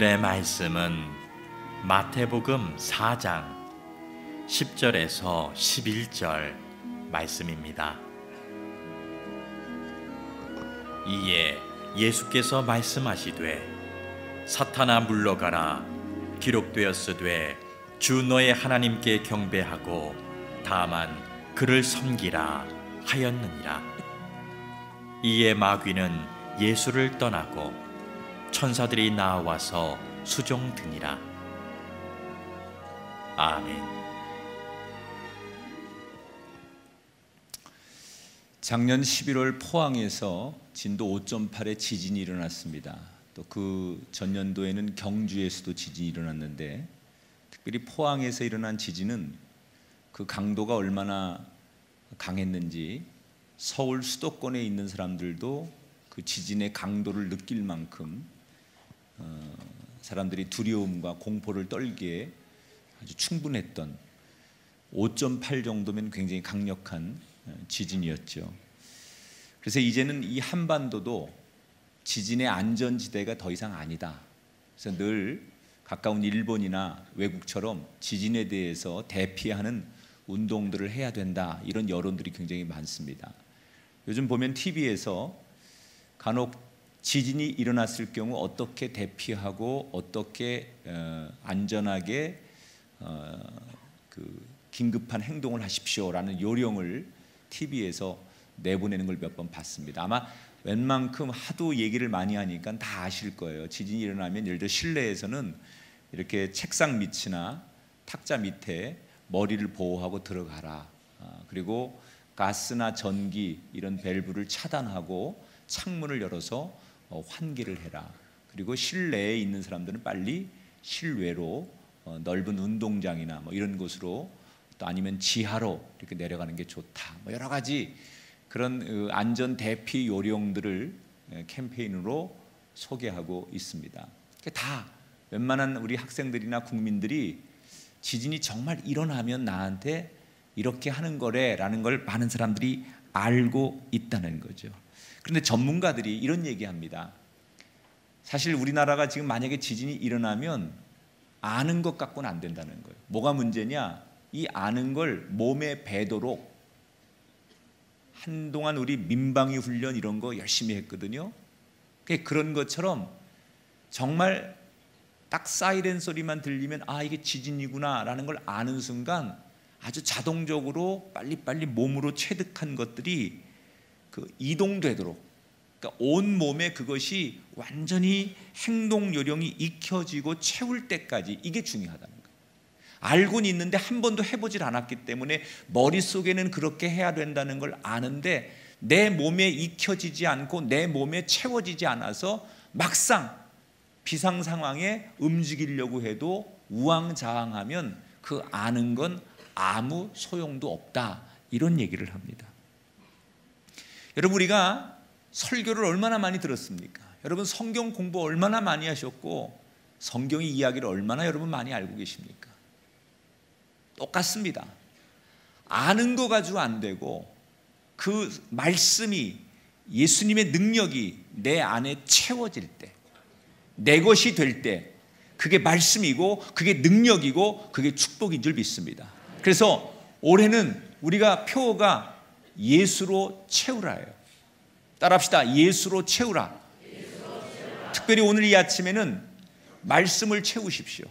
오늘의 말씀은 마태복음 4장 10절에서 11절 말씀입니다. 이에 예수께서 말씀하시되 사탄아 물러가라 기록되었으되 주 너의 하나님께 경배하고 다만 그를 섬기라 하였느니라 이에 마귀는 예수를 떠나고 천사들이 나와서 수종드니라 아멘 작년 11월 포항에서 진도 5.8의 지진이 일어났습니다. 또 그 전년도에는 경주에서도 지진이 일어났는데 특별히 포항에서 일어난 지진은 그 강도가 얼마나 강했는지 서울 수도권에 있는 사람들도 그 지진의 강도를 느낄 만큼 어, 사람들이 두려움과 공포를 떨기에 아주 충분했던 5.8 정도면 굉장히 강력한 어, 지진이었죠. 그래서 이제는 이 한반도도 지진의 안전지대가 더 이상 아니다. 그래서 늘 가까운 일본이나 외국처럼 지진에 대해서 대피하는 운동들을 해야 된다. 이런 여론들이 굉장히 많습니다. 요즘 보면 TV에서 간혹 지진이 일어났을 경우 어떻게 대피하고 어떻게 어, 안전하게 어, 그 긴급한 행동을 하십시오라는 요령을 TV에서 내보내는 걸 몇 번 봤습니다. 아마 웬만큼 하도 얘기를 많이 하니까 다 아실 거예요. 지진이 일어나면 예를 들어 실내에서는 이렇게 책상 밑이나 탁자 밑에 머리를 보호하고 들어가라. 아, 그리고 가스나 전기 이런 밸브를 차단하고 창문을 열어서 어, 환기를 해라. 그리고 실내에 있는 사람들은 빨리 실외로 어, 넓은 운동장이나 뭐 이런 곳으로 또 아니면 지하로 이렇게 내려가는 게 좋다. 뭐 여러 가지 그런 어, 안전 대피 요령들을 캠페인으로 소개하고 있습니다. 다 웬만한 우리 학생들이나 국민들이 지진이 정말 일어나면 나한테 이렇게 하는 거래라는 걸 많은 사람들이 알고 있다는 거죠. 그런데 전문가들이 이런 얘기합니다. 사실 우리나라가 지금 만약에 지진이 일어나면 아는 것 갖고는 안 된다는 거예요. 뭐가 문제냐? 이 아는 걸 몸에 배도록 한동안 우리 민방위 훈련 이런 거 열심히 했거든요. 그런 것처럼 정말 딱 사이렌 소리만 들리면 아 이게 지진이구나라는 걸 아는 순간 아주 자동적으로 빨리빨리 몸으로 체득한 것들이 그 이동되도록 그러니까 온 몸에 그것이 완전히 행동 요령이 익혀지고 채울 때까지 이게 중요하다는 거예요. 알고는 있는데 한 번도 해보질 않았기 때문에 머릿속에는 그렇게 해야 된다는 걸 아는데 내 몸에 익혀지지 않고 내 몸에 채워지지 않아서 막상 비상 상황에 움직이려고 해도 우왕좌왕하면 그 아는 건 아무 소용도 없다. 이런 얘기를 합니다. 여러분 우리가 설교를 얼마나 많이 들었습니까? 여러분 성경 공부 얼마나 많이 하셨고 성경의 이야기를 얼마나 여러분 많이 알고 계십니까? 똑같습니다. 아는 거 가지고 안 되고 그 말씀이 예수님의 능력이 내 안에 채워질 때, 내 것이 될 때, 그게 말씀이고, 그게 능력이고, 그게 축복인 줄 믿습니다. 그래서 올해는 우리가 표어가 예수로 채우라 예요. 따라합시다. 예수로 채우라. 특별히 오늘 이 아침에는 말씀을 채우십시오.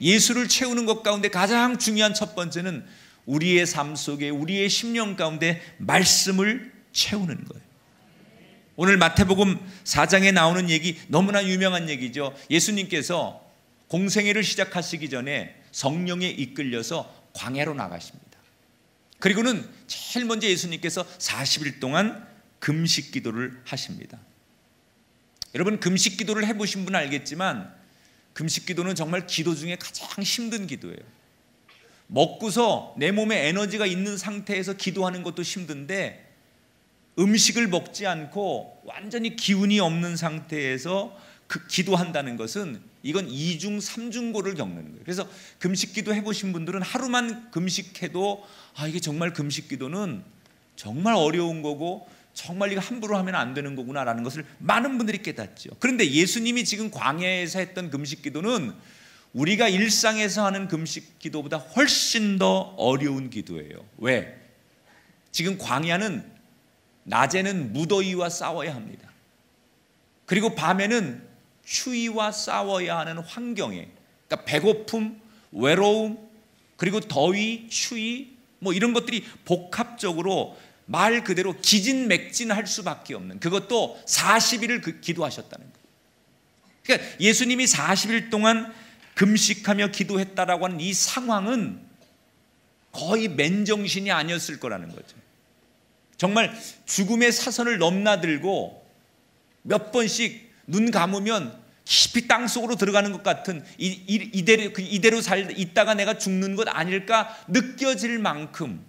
예수를 채우는 것 가운데 가장 중요한 첫 번째는 우리의 삶 속에 우리의 심령 가운데 말씀을 채우는 거예요. 오늘 마태복음 4장에 나오는 얘기 너무나 유명한 얘기죠. 예수님께서 공생애를 시작하시기 전에 성령에 이끌려서 광야로 나가십니다. 그리고는 제일 먼저 예수님께서 40일 동안 금식 기도를 하십니다. 여러분 금식 기도를 해보신 분 알겠지만 금식 기도는 정말 기도 중에 가장 힘든 기도예요. 먹고서 내 몸에 에너지가 있는 상태에서 기도하는 것도 힘든데 음식을 먹지 않고 완전히 기운이 없는 상태에서 그 기도한다는 것은 이건 이중 삼중고를 겪는 거예요. 그래서 금식 기도 해보신 분들은 하루만 금식해도 아 이게 정말 금식 기도는 정말 어려운 거고 정말 이거 함부로 하면 안 되는 거구나라는 것을 많은 분들이 깨닫죠. 그런데 예수님이 지금 광야에서 했던 금식 기도는 우리가 일상에서 하는 금식 기도보다 훨씬 더 어려운 기도예요. 왜? 지금 광야는 낮에는 무더위와 싸워야 합니다. 그리고 밤에는 추위와 싸워야 하는 환경에 그러니까 배고픔, 외로움, 그리고 더위, 추위 뭐 이런 것들이 복합적으로 말 그대로 기진맥진할 수밖에 없는 그것도 40일을 그 기도하셨다는 거예요. 그러니까 예수님이 40일 동안 금식하며 기도했다라고 하는 이 상황은 거의 맨정신이 아니었을 거라는 거죠. 정말 죽음의 사선을 넘나들고 몇 번씩 눈 감으면 깊이 땅 속으로 들어가는 것 같은 이, 이, 대로 이대로 살 있다가 내가 죽는 것 아닐까 느껴질 만큼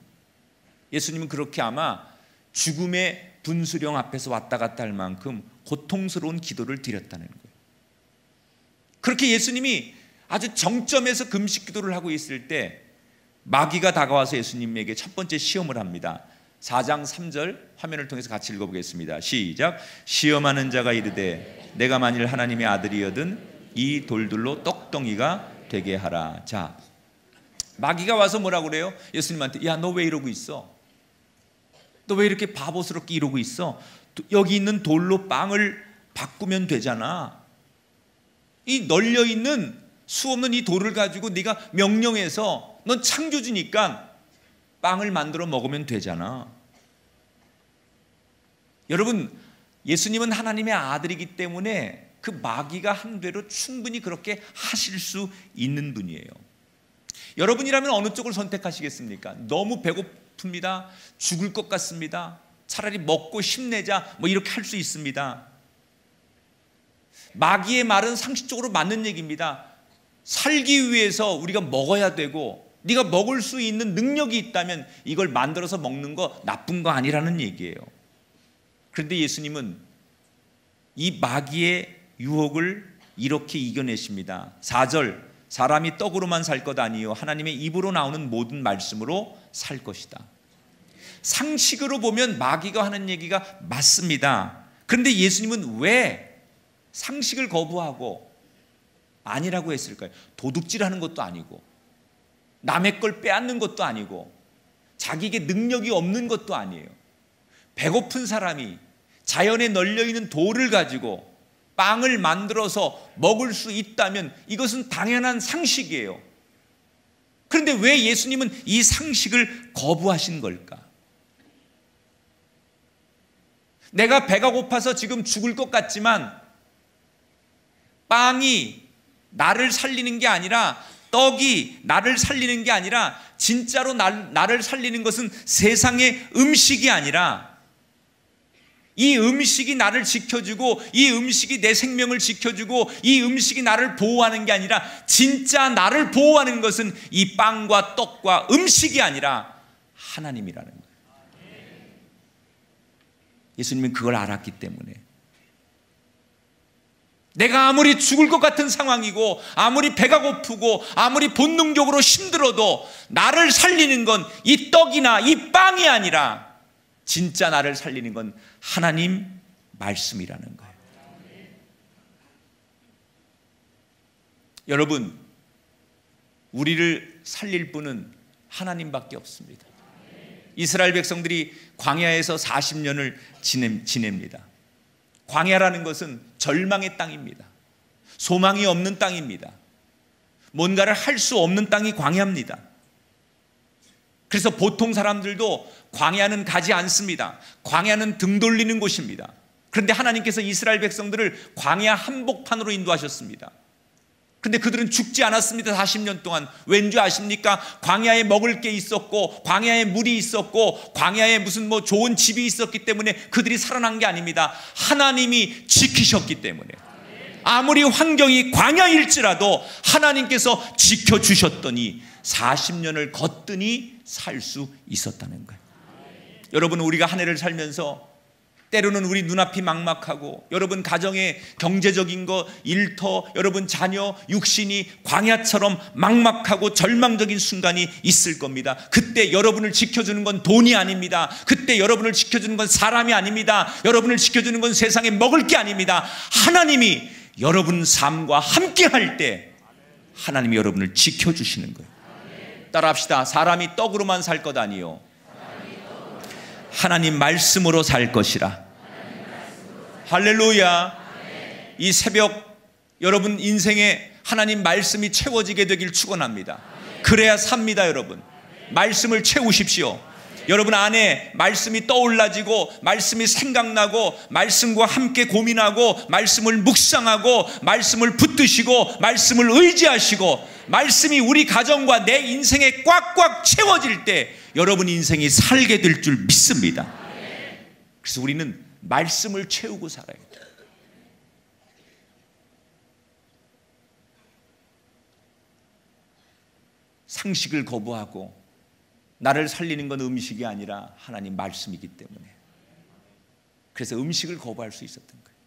예수님은 그렇게 아마 죽음의 분수령 앞에서 왔다 갔다 할 만큼 고통스러운 기도를 드렸다는 거예요. 그렇게 예수님이 아주 정점에서 금식 기도를 하고 있을 때 마귀가 다가와서 예수님에게 첫 번째 시험을 합니다. 4장 3절 화면을 통해서 같이 읽어보겠습니다. 시작. 시험하는 자가 이르되 내가 만일 하나님의 아들이여든 이 돌들로 떡덩이가 되게 하라. 자, 마귀가 와서 뭐라 그래요? 예수님한테 야 너 왜 이러고 있어? 너 왜 이렇게 바보스럽게 이러고 있어? 여기 있는 돌로 빵을 바꾸면 되잖아. 이 널려 있는 수 없는 이 돌을 가지고 네가 명령해서 넌 창조주니까 빵을 만들어 먹으면 되잖아. 여러분, 예수님은 하나님의 아들이기 때문에 그 마귀가 한 대로 충분히 그렇게 하실 수 있는 분이에요. 여러분이라면 어느 쪽을 선택하시겠습니까? 너무 배고픕니다. 죽을 것 같습니다. 차라리 먹고 힘내자. 뭐 이렇게 할 수 있습니다. 마귀의 말은 상식적으로 맞는 얘기입니다. 살기 위해서 우리가 먹어야 되고 네가 먹을 수 있는 능력이 있다면 이걸 만들어서 먹는 거 나쁜 거 아니라는 얘기예요. 그런데 예수님은 이 마귀의 유혹을 이렇게 이겨내십니다. 4절 사람이 떡으로만 살 것 아니요 하나님의 입으로 나오는 모든 말씀으로 살 것이다. 상식으로 보면 마귀가 하는 얘기가 맞습니다. 그런데 예수님은 왜 상식을 거부하고 아니라고 했을까요? 도둑질하는 것도 아니고 남의 걸 빼앗는 것도 아니고 자기에게 능력이 없는 것도 아니에요. 배고픈 사람이 자연에 널려 있는 돌을 가지고 빵을 만들어서 먹을 수 있다면 이것은 당연한 상식이에요. 그런데 왜 예수님은 이 상식을 거부하신 걸까? 내가 배가 고파서 지금 죽을 것 같지만 빵이 나를 살리는 게 아니라 떡이 나를 살리는 게 아니라 진짜로 나, 나를 살리는 것은 세상의 음식이 아니라 이 음식이 나를 지켜주고 이 음식이 내 생명을 지켜주고 이 음식이 나를 보호하는 게 아니라 진짜 나를 보호하는 것은 이 빵과 떡과 음식이 아니라 하나님이라는 거예요. 예수님은 그걸 알았기 때문에 내가 아무리 죽을 것 같은 상황이고 아무리 배가 고프고 아무리 본능적으로 힘들어도 나를 살리는 건 이 떡이나 이 빵이 아니라 진짜 나를 살리는 건 하나님 말씀이라는 거예요. 여러분, 우리를 살릴 분은 하나님밖에 없습니다. 이스라엘 백성들이 광야에서 40년을 지냅니다. 광야라는 것은 절망의 땅입니다. 소망이 없는 땅입니다. 뭔가를 할 수 없는 땅이 광야입니다. 그래서 보통 사람들도 광야는 가지 않습니다. 광야는 등 돌리는 곳입니다. 그런데 하나님께서 이스라엘 백성들을 광야 한복판으로 인도하셨습니다. 근데 그들은 죽지 않았습니다. 40년 동안. 왠지 아십니까? 광야에 먹을 게 있었고, 광야에 물이 있었고, 광야에 무슨 뭐 좋은 집이 있었기 때문에 그들이 살아난 게 아닙니다. 하나님이 지키셨기 때문에. 아무리 환경이 광야일지라도 하나님께서 지켜주셨더니 40년을 걷더니 살수 있었다는 거예요. 여러분, 우리가 한 해를 살면서 때로는 우리 눈앞이 막막하고 여러분 가정의 경제적인 거, 일터, 여러분 자녀, 육신이 광야처럼 막막하고 절망적인 순간이 있을 겁니다. 그때 여러분을 지켜주는 건 돈이 아닙니다. 그때 여러분을 지켜주는 건 사람이 아닙니다. 여러분을 지켜주는 건 세상에 먹을 게 아닙니다. 하나님이 여러분 삶과 함께 할 때 하나님이 여러분을 지켜주시는 거예요. 따라 합시다. 사람이 떡으로만 살 것 아니요. 하나님 말씀으로 살 것이라. 할렐루야. 이 새벽 여러분 인생에 하나님 말씀이 채워지게 되길 축원합니다. 그래야 삽니다, 여러분. 말씀을 채우십시오. 여러분 안에 말씀이 떠올라지고 말씀이 생각나고 말씀과 함께 고민하고 말씀을 묵상하고 말씀을 붙드시고 말씀을 의지하시고 말씀이 우리 가정과 내 인생에 꽉꽉 채워질 때 여러분 인생이 살게 될 줄 믿습니다. 그래서 우리는 말씀을 채우고 살아야 돼요. 상식을 거부하고 나를 살리는 건 음식이 아니라 하나님 말씀이기 때문에 그래서 음식을 거부할 수 있었던 거예요.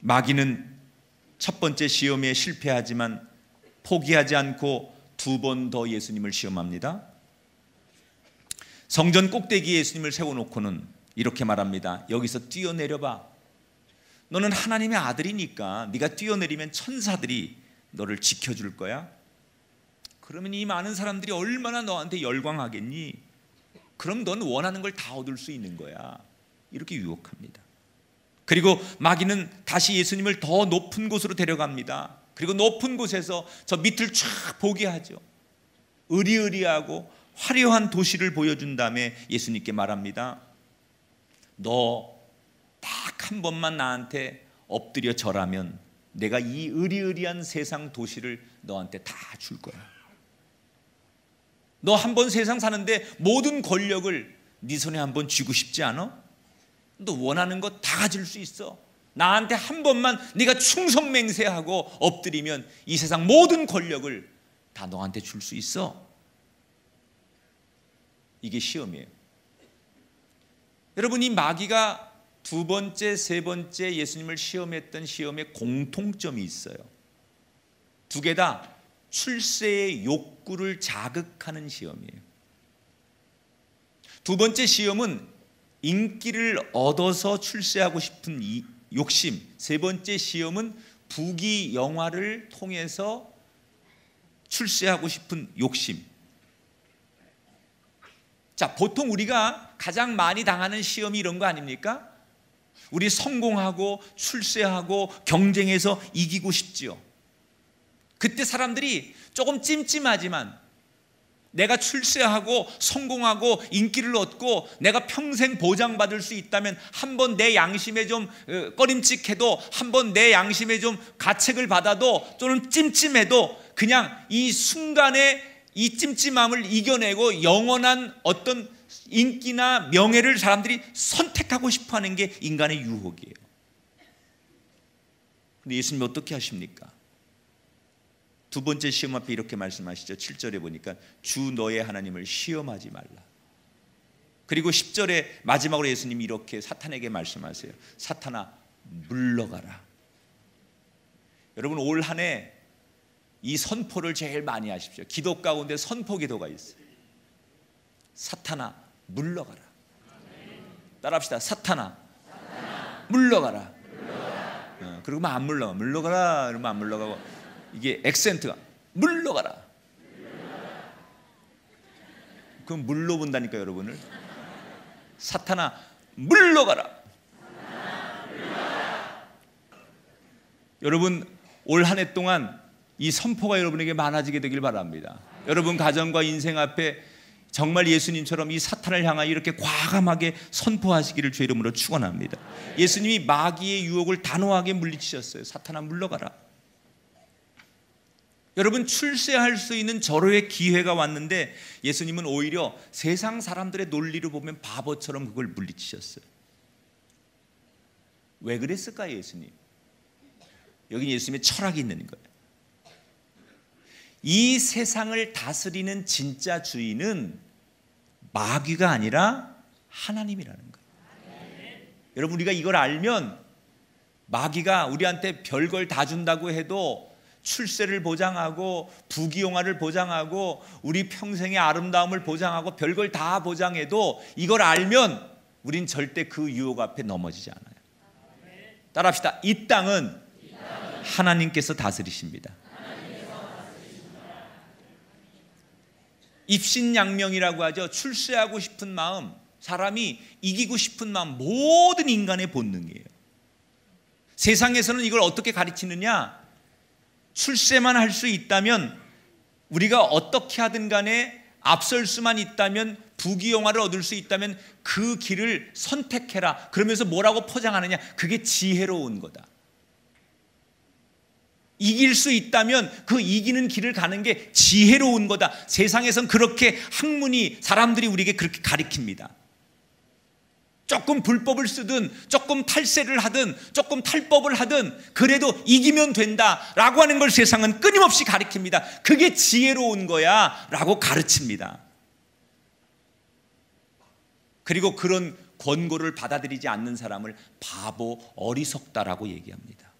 마귀는 첫 번째 시험에 실패하지만 포기하지 않고 두 번 더 예수님을 시험합니다. 성전 꼭대기에 예수님을 세워놓고는 이렇게 말합니다. 여기서 뛰어내려봐. 너는 하나님의 아들이니까 네가 뛰어내리면 천사들이 너를 지켜줄 거야. 그러면 이 많은 사람들이 얼마나 너한테 열광하겠니? 그럼 넌 원하는 걸 다 얻을 수 있는 거야. 이렇게 유혹합니다. 그리고 마귀는 다시 예수님을 더 높은 곳으로 데려갑니다. 그리고 높은 곳에서 저 밑을 쫙 보게 하죠. 의리의리하고 화려한 도시를 보여준 다음에 예수님께 말합니다. 너 딱 한 번만 나한테 엎드려 절하면 내가 이 의리의리한 세상 도시를 너한테 다 줄 거야. 너 한 번 세상 사는데 모든 권력을 네 손에 한 번 쥐고 싶지 않아? 너 원하는 거다 가질 수 있어. 나한테 한 번만 네가 충성 맹세하고 엎드리면 이 세상 모든 권력을 다 너한테 줄 수 있어. 이게 시험이에요. 여러분 이 마귀가 두 번째, 세 번째 예수님을 시험했던 시험에 공통점이 있어요. 두 개 다 출세의 욕구를 자극하는 시험이에요. 두 번째 시험은 인기를 얻어서 출세하고 싶은 이 욕심. 세 번째 시험은 부귀 영화를 통해서 출세하고 싶은 욕심. 자, 보통 우리가 가장 많이 당하는 시험이 이런 거 아닙니까? 우리 성공하고 출세하고 경쟁해서 이기고 싶지요. 그때 사람들이 조금 찜찜하지만 내가 출세하고 성공하고 인기를 얻고 내가 평생 보장받을 수 있다면 한 번 내 양심에 좀 어, 꺼림칙해도 한 번 내 양심에 좀 가책을 받아도 또는 찜찜해도 그냥 이 순간에 이 찜찜함을 이겨내고 영원한 어떤 인기나 명예를 사람들이 선택하고 싶어 하는 게 인간의 유혹이에요. 근데 예수님 어떻게 하십니까? 두 번째 시험 앞에 이렇게 말씀하시죠. 7절에 보니까 주 너의 하나님을 시험하지 말라. 그리고 10절에 마지막으로 예수님이 이렇게 사탄에게 말씀하세요. 사탄아 물러가라. 여러분 올 한 해 이 선포를 제일 많이 하십시오. 기도 가운데 선포 기도가 있어요. 사탄아 물러가라. 따라합시다. 사탄아, 물러가라. 어, 그리고 안 물러가. 물러가라. 이러면 안 물러가고 이게 액센트가 물러가라. 그럼 물러 본다니까 여러분을. 사탄아 물러가라. 여러분 올 한 해 동안 이 선포가 여러분에게 많아지게 되길 바랍니다. 여러분 가정과 인생 앞에 정말 예수님처럼 이 사탄을 향하여 이렇게 과감하게 선포하시기를 주 이름으로 축원합니다. 예수님이 마귀의 유혹을 단호하게 물리치셨어요. 사탄아 물러가라. 여러분 출세할 수 있는 절호의 기회가 왔는데 예수님은 오히려 세상 사람들의 논리로 보면 바보처럼 그걸 물리치셨어요. 왜 그랬을까요, 예수님? 여기 예수님의 철학이 있는 거예요. 이 세상을 다스리는 진짜 주인은 마귀가 아니라 하나님이라는 거예요. 여러분 우리가 이걸 알면 마귀가 우리한테 별걸 다 준다고 해도 출세를 보장하고 부귀영화를 보장하고 우리 평생의 아름다움을 보장하고 별걸 다 보장해도 이걸 알면 우린 절대 그 유혹 앞에 넘어지지 않아요. 따라합시다. 이 땅은 하나님께서 다스리십니다. 입신양명이라고 하죠. 출세하고 싶은 마음, 사람이 이기고 싶은 마음, 모든 인간의 본능이에요. 세상에서는 이걸 어떻게 가르치느냐? 출세만 할 수 있다면 우리가 어떻게 하든 간에 앞설 수만 있다면 부귀영화를 얻을 수 있다면 그 길을 선택해라. 그러면서 뭐라고 포장하느냐? 그게 지혜로운 거다. 이길 수 있다면 그 이기는 길을 가는 게 지혜로운 거다. 세상에선 그렇게 학문이 사람들이 우리에게 그렇게 가리킵니다. 조금 불법을 쓰든 조금 탈세를 하든 조금 탈법을 하든 그래도 이기면 된다라고 하는 걸 세상은 끊임없이 가리킵니다. 그게 지혜로운 거야라고 가르칩니다. 그리고 그런 권고를 받아들이지 않는 사람을 바보 어리석다라고 얘기합니다.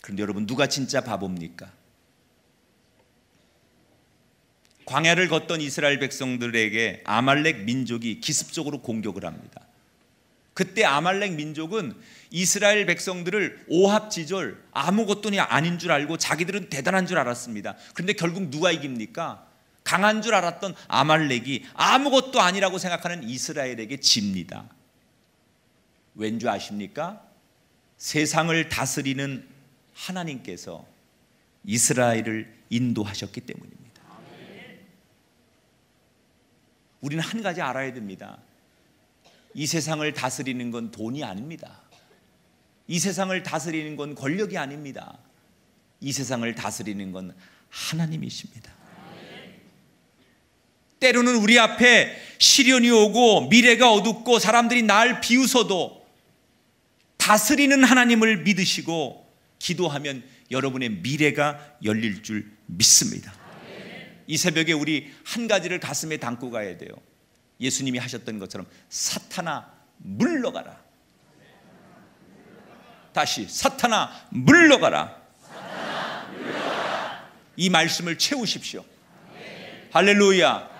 그런데 여러분 누가 진짜 바보입니까? 광야를 걷던 이스라엘 백성들에게 아말렉 민족이 기습적으로 공격을 합니다. 그때 아말렉 민족은 이스라엘 백성들을 오합지졸 아무것도 아닌 줄 알고 자기들은 대단한 줄 알았습니다. 그런데 결국 누가 이깁니까? 강한 줄 알았던 아말렉이 아무것도 아니라고 생각하는 이스라엘에게 집니다. 왠 줄 아십니까? 세상을 다스리는 하나님께서 이스라엘을 인도하셨기 때문입니다. 우리는 한 가지 알아야 됩니다. 이 세상을 다스리는 건 돈이 아닙니다. 이 세상을 다스리는 건 권력이 아닙니다. 이 세상을 다스리는 건 하나님이십니다. 때로는 우리 앞에 시련이 오고 미래가 어둡고 사람들이 날 비웃어도 다스리는 하나님을 믿으시고 기도하면 여러분의 미래가 열릴 줄 믿습니다. 이 새벽에 우리 한 가지를 가슴에 담고 가야 돼요. 예수님이 하셨던 것처럼 사탄아 물러가라. 다시 사탄아 물러가라. 이 말씀을 채우십시오. 할렐루야.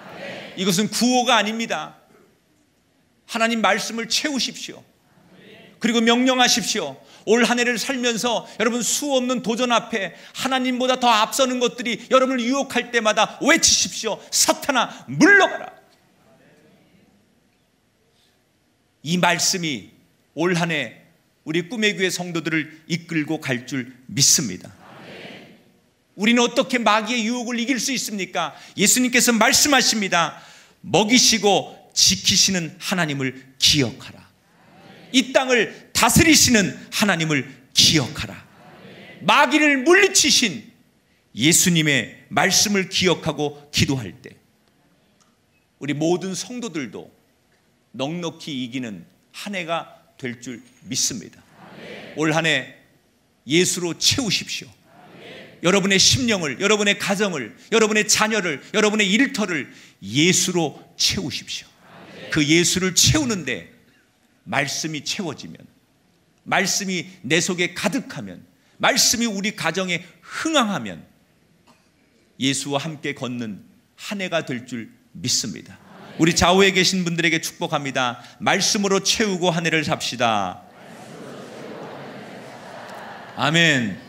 이것은 구호가 아닙니다. 하나님 말씀을 채우십시오. 그리고 명령하십시오. 올 한 해를 살면서 여러분 수 없는 도전 앞에 하나님보다 더 앞서는 것들이 여러분을 유혹할 때마다 외치십시오. 사탄아 물러가라. 이 말씀이 올 한 해 우리 꿈의 교회 성도들을 이끌고 갈 줄 믿습니다. 우리는 어떻게 마귀의 유혹을 이길 수 있습니까? 예수님께서 말씀하십니다. 먹이시고 지키시는 하나님을 기억하라. 이 땅을 다스리시는 하나님을 기억하라. 마귀를 물리치신 예수님의 말씀을 기억하고 기도할 때 우리 모든 성도들도 넉넉히 이기는 한 해가 될 줄 믿습니다. 올 한 해 예수로 채우십시오. 여러분의 심령을, 여러분의 가정을, 여러분의 자녀를, 여러분의 일터를 예수로 채우십시오. 그 예수를 채우는데 말씀이 채워지면, 말씀이 내 속에 가득하면, 말씀이 우리 가정에 흥황하면 예수와 함께 걷는 한 해가 될 줄 믿습니다. 우리 좌우에 계신 분들에게 축복합니다. 말씀으로 채우고 한 해를 삽시다. 아멘.